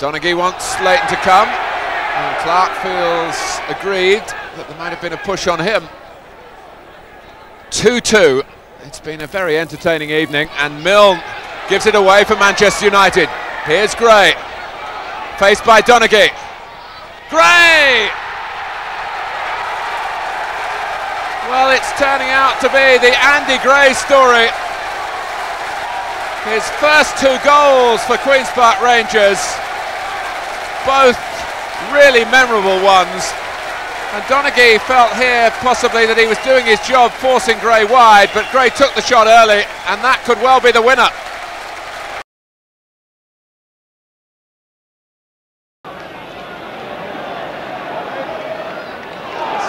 Donaghy wants Leighton to come, and Clark feels agreed that there might have been a push on him. 2-2. It's been a very entertaining evening, and Milne gives it away for Manchester United. Here's Gray, faced by Donaghy. Gray! Well, it's turning out to be the Andy Gray story. His first two goals for Queen's Park Rangers, both really memorable ones. And Donaghy felt here possibly that he was doing his job forcing Gray wide, but Gray took the shot early, and that could well be the winner.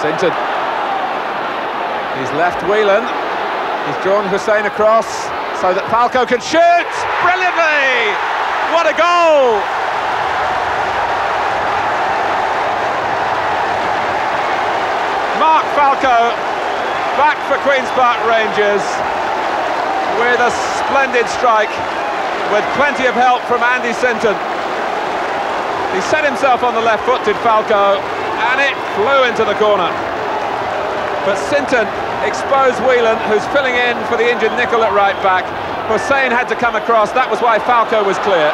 Sinton. He's left Whelan. He's drawn Hysen across so that Falco can shoot brilliantly. What a goal! Mark Falco back for Queen's Park Rangers with a splendid strike with plenty of help from Andy Sinton. He set himself on the left foot, did Falco, and it flew into the corner. But Sinton exposed Whelan, who's filling in for the injured Nicol at right back. Hysen had to come across, that was why Falco was clear.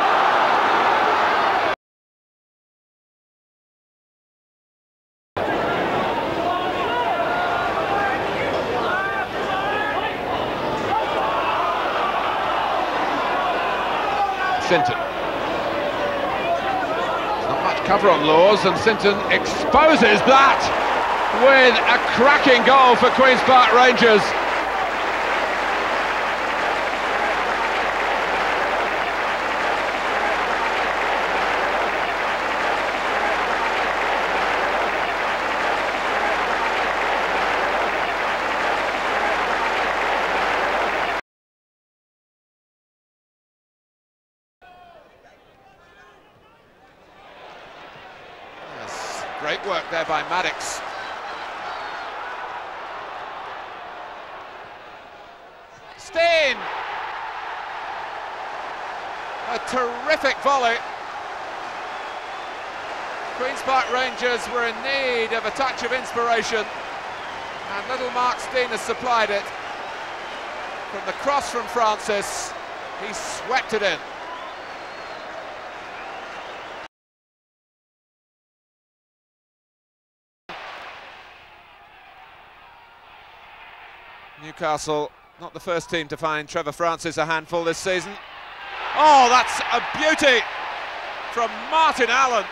Sinton. Not much cover on Laws, and Sinton exposes that with a cracking goal for Queen's Park Rangers. Great work there by Maddix. Stein! A terrific volley. Queen's Park Rangers were in need of a touch of inspiration, and little Mark Stein has supplied it. From the cross from Francis, he swept it in. Newcastle, not the first team to find Trevor Francis a handful this season. Oh, that's a beauty from Martin Allen.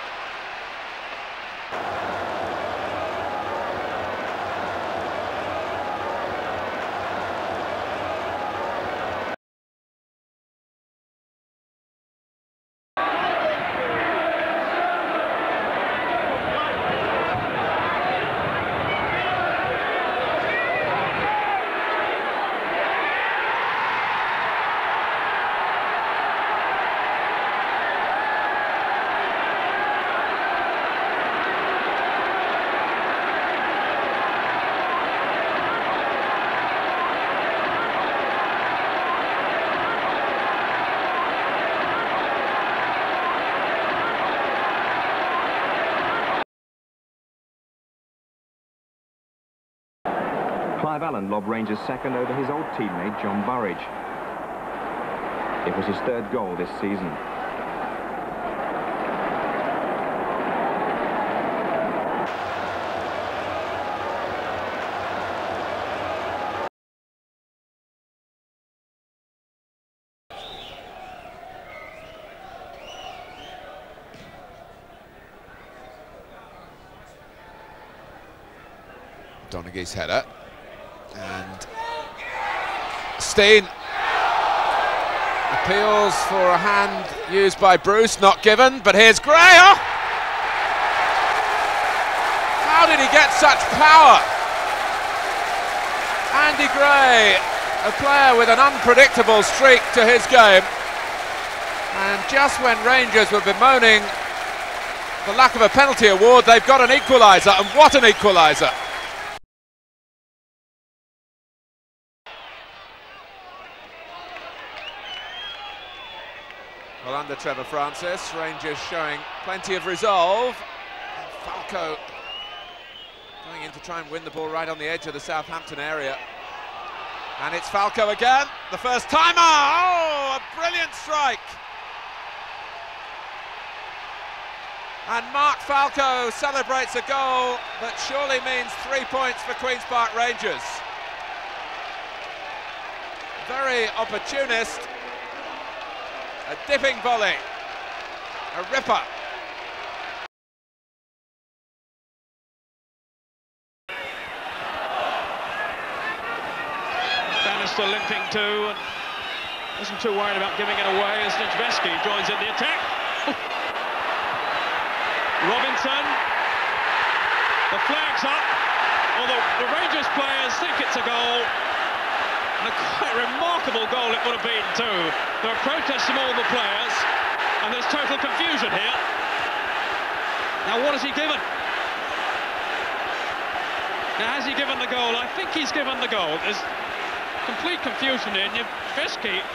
Clive Allen lobbed Rangers second over his old teammate John Burridge. It was his third goal this season. Donaghy's header. And Stein appeals for a hand used by Bruce, not given, but here's Gray. Oh! How did he get such power? Andy Gray, a player with an unpredictable streak to his game. And just when Rangers were bemoaning the lack of a penalty award, they've got an equaliser, and what an equaliser! Well, under Trevor Francis, Rangers showing plenty of resolve. And Falco going in to try and win the ball right on the edge of the Southampton area. And it's Falco again, the first timer! Oh, a brilliant strike! And Mark Falco celebrates a goal that surely means three points for Queen's Park Rangers. Very opportunist. A dipping volley. A ripper. Bannister limping too and isn't too worried about giving it away as Niedzwiecki joins in the attack. Robinson. The flag's up. Although the Rangers players think it's a goal. And a quite remarkable goal it would have been too. There are protests from all the players. And there's total confusion here. Now what has he given? Now has he given the goal? I think he's given the goal. There's complete confusion here. Niedzwiecki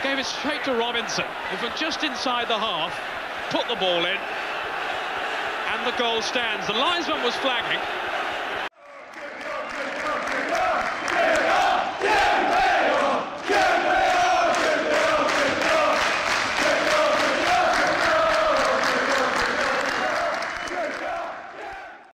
gave it straight to Robinson. If it just inside the half, put the ball in, and the goal stands. The linesman was flagging.